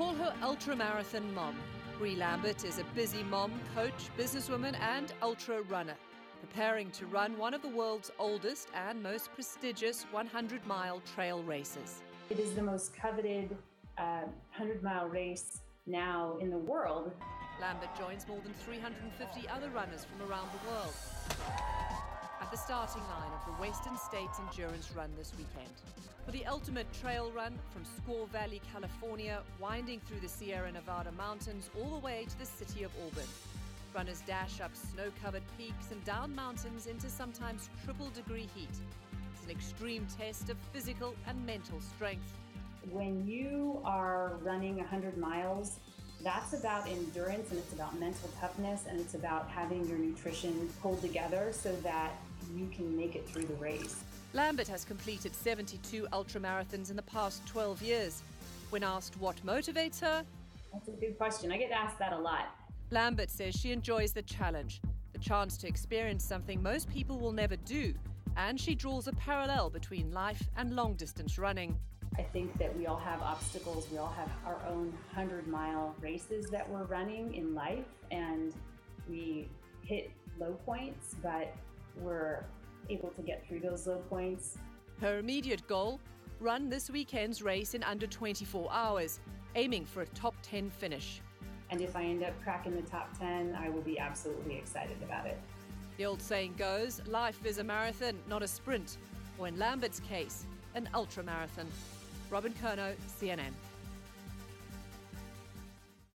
Call her ultramarathon mom. Bree Lambert is a busy mom, coach, businesswoman, and ultra runner, preparing to run one of the world's oldest and most prestigious 100 mile trail races. It is the most coveted uh, 100 mile race now in the world. Lambert joins more than 350 other runners from around the world starting line of the Western States Endurance Run this weekend. For the ultimate trail run from Squaw Valley, California, winding through the Sierra Nevada mountains all the way to the city of Auburn. Runners dash up snow covered peaks and down mountains into sometimes triple degree heat. It's an extreme test of physical and mental strength. When you are running 100 miles, that's about endurance and it's about mental toughness and it's about having your nutrition pulled together so that you can make it through the race. Lambert has completed 72 ultramarathons in the past 12 years. When asked what motivates her, that's a good question. I get asked that a lot. Lambert says she enjoys the challenge, the chance to experience something most people will never do, and she draws a parallel between life and long distance running. I think that we all have obstacles. We all have our own 100 mile races that we're running in life, and we hit low points, but we're able to get through those low points. Her immediate goal run this weekend's race in under 24 hours, aiming for a top 10 finish. And if I end up cracking the top 10, I will be absolutely excited about it. The old saying goes life is a marathon, not a sprint, or in Lambert's case, an ultra marathon. Robyn Curnow, CNN.